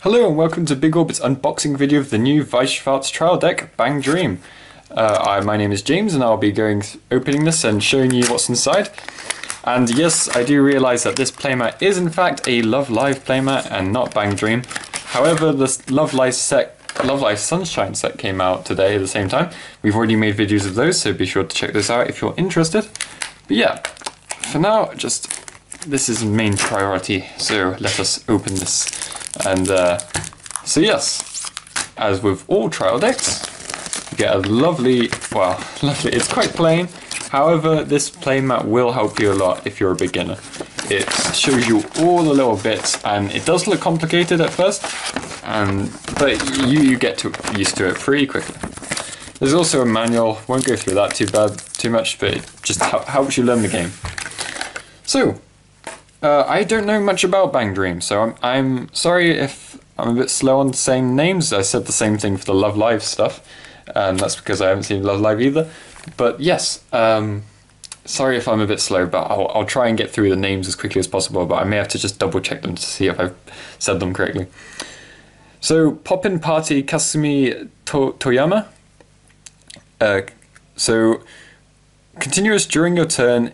Hello and welcome to Big Orbit's unboxing video of the new Weiss Schwarz trial deck, Bang Dream. Uh, I, my name is James and I'll be going opening this and showing you what's inside. And yes, I do realise that this playmat is in fact a Love Live playmat and not Bang Dream. However, this Love Live set, Love Live Sunshine set came out today at the same time. We've already made videos of those, so be sure to check those out if you're interested. But yeah, for now, just this is main priority, so let us open this. And uh, so yes, as with all trial decks, you get a lovely, well, lovely, it's quite plain, however this playmat will help you a lot if you're a beginner. It shows you all the little bits and it does look complicated at first, and but you, you get to, used to it pretty quickly. There's also a manual, won't go through that too bad, too much, but it just helps you learn the game. So, uh, I don't know much about Bang Dream, so I'm, I'm sorry if I'm a bit slow on saying names. I said the same thing for the Love Live stuff, and that's because I haven't seen Love Live either. But yes, um, sorry if I'm a bit slow, but I'll, I'll try and get through the names as quickly as possible, but I may have to just double check them to see if I've said them correctly. So, Poppin Party Kasumi to Toyama. Uh, so, continuous during your turn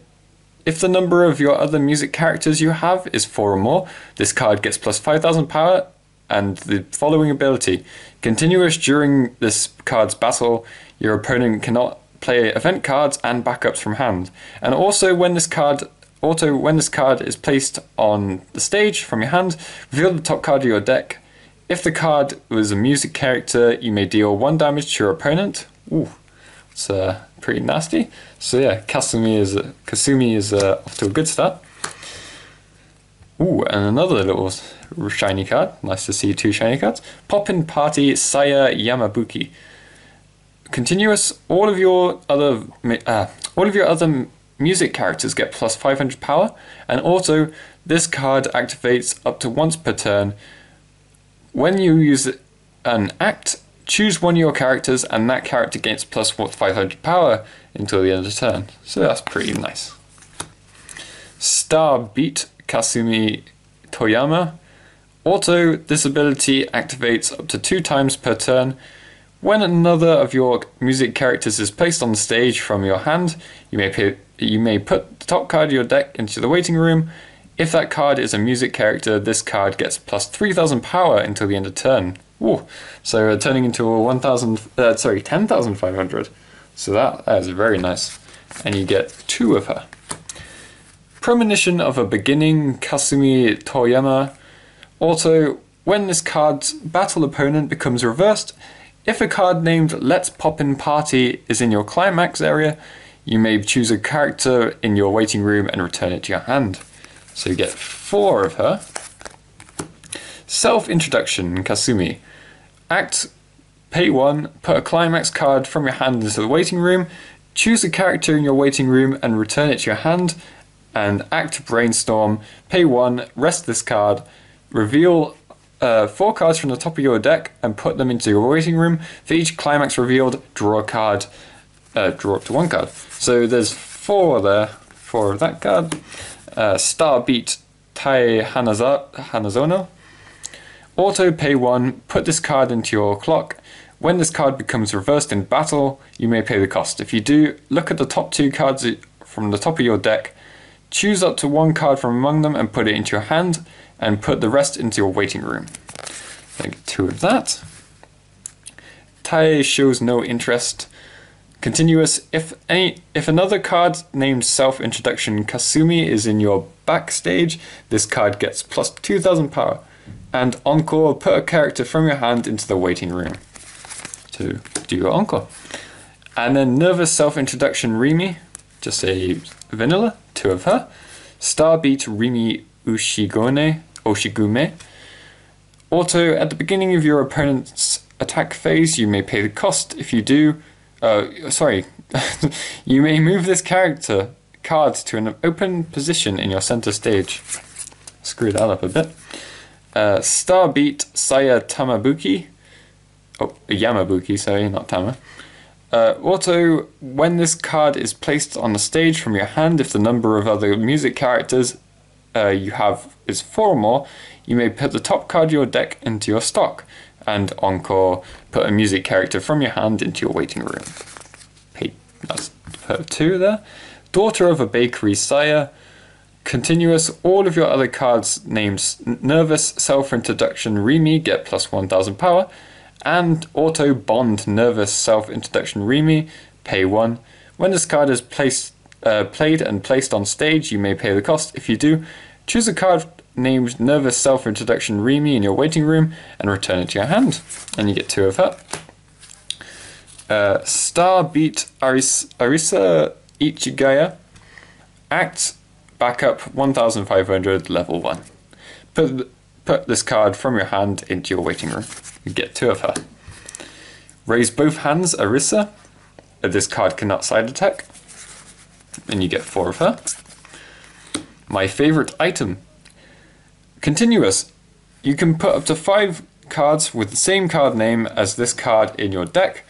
if the number of your other music characters you have is 4 or more, this card gets plus 5000 power and the following ability. Continuous during this card's battle, your opponent cannot play event cards and backups from hand. And also when this card auto when this card is placed on the stage from your hand, reveal the top card of your deck. If the card was a music character, you may deal one damage to your opponent. Ooh, it's uh, pretty nasty. So yeah, Kasumi is Kasumi is uh, off to a good start. Ooh, and another little shiny card. Nice to see two shiny cards. Poppin Party Saya Yamabuki. Continuous. All of your other uh, all of your other music characters get plus 500 power, and also this card activates up to once per turn. When you use an act, Choose one of your characters and that character gains plus 500 power until the end of the turn. So that's pretty nice. Star Beat Kasumi Toyama. Auto, this ability activates up to two times per turn. When another of your music characters is placed on the stage from your hand, you may, pay, you may put the top card of your deck into the waiting room. If that card is a music character, this card gets plus 3000 power until the end of turn. So uh, turning into a 1,000, uh, sorry, 10,500. So that, that is very nice. And you get two of her. Premonition of a Beginning, Kasumi Toyama. Also, when this card's battle opponent becomes reversed, if a card named Let's Poppin Party is in your climax area, you may choose a character in your waiting room and return it to your hand. So you get four of her. Self Introduction Kasumi. Act Pay 1, put a climax card from your hand into the waiting room, choose a character in your waiting room and return it to your hand, and Act Brainstorm, pay 1, rest this card, reveal uh, 4 cards from the top of your deck and put them into your waiting room. For each climax revealed, draw a card, uh, draw up to one card. So there's 4 there, 4 of that card. Uh, Starbeat Tae Hanaza Hanazono. Auto pay 1, put this card into your clock. When this card becomes reversed in battle, you may pay the cost. If you do, look at the top two cards from the top of your deck, choose up to one card from among them and put it into your hand, and put the rest into your waiting room. Take two of that. Tae shows no interest. Continuous. If any, if another card named Self Introduction Kasumi is in your backstage, this card gets plus 2,000 power and encore, put a character from your hand into the waiting room to do your encore. And then Nervous Self Introduction Rimi, just a vanilla, two of her. Starbeat Rimi Ushigone, Oshigume. Auto, at the beginning of your opponent's attack phase, you may pay the cost. If you do, uh, sorry, you may move this character card to an open position in your center stage. Screw that up a bit. Uh, Starbeat Saya Tamabuki. Oh, Yamabuki, sorry, not Tama. Uh, auto, when this card is placed on the stage from your hand, if the number of other music characters uh, you have is four or more, you may put the top card of your deck into your stock, and encore, put a music character from your hand into your waiting room. Pay, that's put two there. Daughter of a bakery sire, continuous, all of your other cards named Nervous, Self Introduction, Rimi get plus 1000 power, and Auto Bond, Nervous, Self Introduction, Rimi, pay 1. When this card is placed, uh, played and placed on stage, you may pay the cost. If you do, choose a card named Nervous Self Introduction, Rimi in your waiting room and return it to your hand, and you get two of her. Uh, Star Beat Aris, Arisa Ichigaya, Act Backup 1500 level 1. Put, put this card from your hand into your waiting room. You get two of her. Raise both hands, Arisa. Uh, this card cannot side attack. And you get four of her. My favorite item. Continuous. You can put up to five cards with the same card name as this card in your deck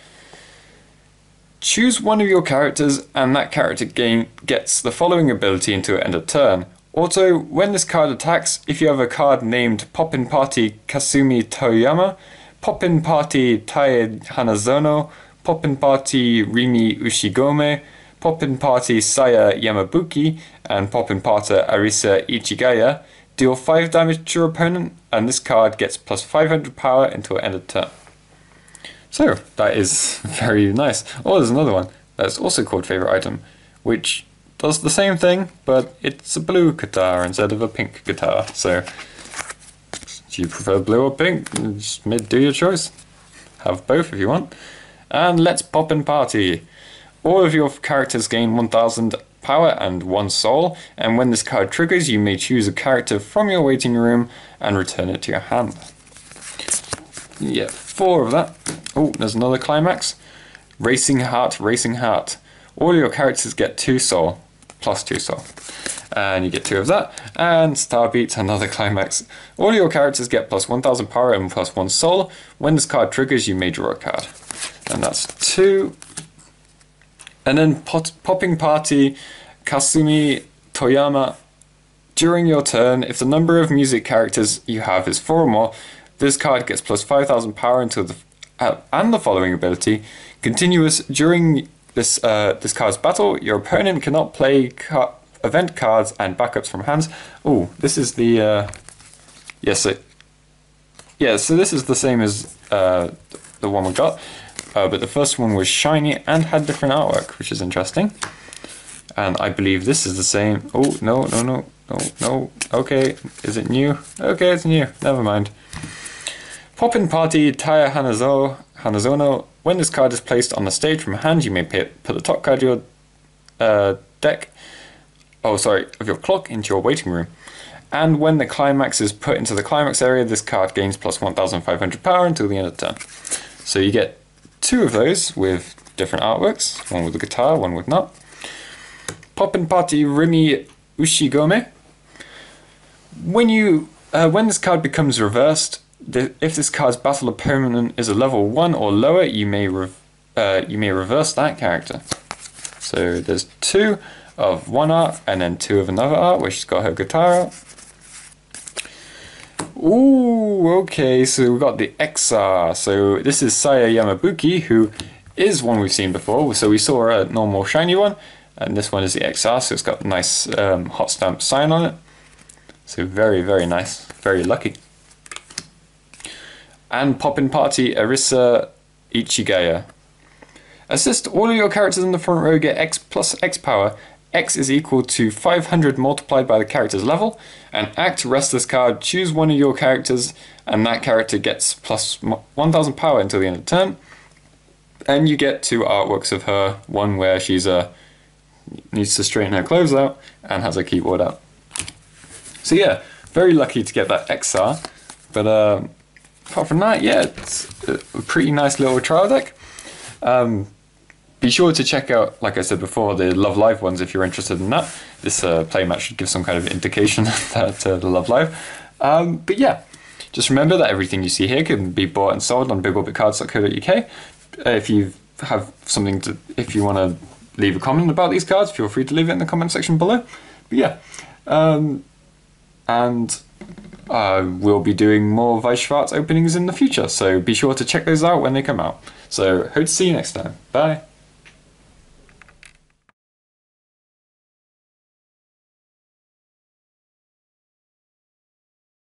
Choose one of your characters and that character gain gets the following ability until end of turn. Also, when this card attacks, if you have a card named Poppin Party Kasumi Toyama, Poppin Party Tae Hanazono, Poppin Party Rimi Ushigome, Poppin Party Saya Yamabuki, and Poppin Party Arisa Ichigaya, deal 5 damage to your opponent, and this card gets plus 500 power until end of turn. So that is very nice. Oh, there's another one that's also called favorite item, which does the same thing, but it's a blue guitar instead of a pink guitar. So do you prefer blue or pink? Just do your choice. Have both if you want. And let's Poppin Party. All of your characters gain 1000 power and 1 soul, and when this card triggers, you may choose a character from your waiting room and return it to your hand. Yeah, four of that. Oh, there's another climax. Racing Heart, Racing Heart. All your characters get two soul, plus two soul. And you get two of that. And Starbeat, another climax. All your characters get plus 1000 power and plus one soul. When this card triggers, you may draw a card. And that's two. And then pot Poppin Party, Kasumi Toyama. During your turn, if the number of music characters you have is four or more, this card gets plus 5000 power until the and the following ability. Continuous during this uh, this card's battle, your opponent cannot play event cards and backups from hands. Oh, this is the uh, yes, yeah. So this is the same as uh, the one we got, uh, but the first one was shiny and had different artwork, which is interesting. And I believe this is the same. Oh no no no no no. Okay, is it new? Okay, it's new. Never mind. Poppin Party Taya Hanazo, Hanazono. When this card is placed on the stage from hand, you may put the top card of your uh, deck, oh sorry, of your clock into your waiting room. And when the climax is put into the climax area, this card gains plus 1500 power until the end of the turn. So you get two of those with different artworks, one with a guitar, one with not. Poppin Party Rimi Ushigome. When you uh, when this card becomes reversed, the, if this card's battle opponent is a level 1 or lower, you may, uh, you may reverse that character. So there's two of one art and then two of another art, which has got her guitar out. Ooh, okay, so we've got the XR. So this is Saya Yamabuki, who is one we've seen before. So we saw a normal shiny one, and this one is the XR, so it's got a nice um, hot stamp sign on it. So very, very nice, very lucky and Poppin Party Arisa Ichigaya. Assist all of your characters in the front row get X plus X power. X is equal to 500 multiplied by the character's level. And act restless card, choose one of your characters, and that character gets plus 1000 power until the end of the turn. And you get two artworks of her, one where she's uh, needs to straighten her clothes out and has a keyboard out. So yeah, very lucky to get that XR. But uh, apart from that, yeah, it's a pretty nice little trial deck. Um, be sure to check out, like I said before, the Love Live ones if you're interested in that. This uh, playmat should give some kind of indication that uh, the Love Live. Um, but yeah, just remember that everything you see here can be bought and sold on bigorbitcards.co.uk. Uh, if you have something to, if you want to leave a comment about these cards, feel free to leave it in the comment section below. But yeah, um, and uh, we'll be doing more Weiss Schwarz openings in the future. So be sure to check those out when they come out. So hope to see you next time. Bye.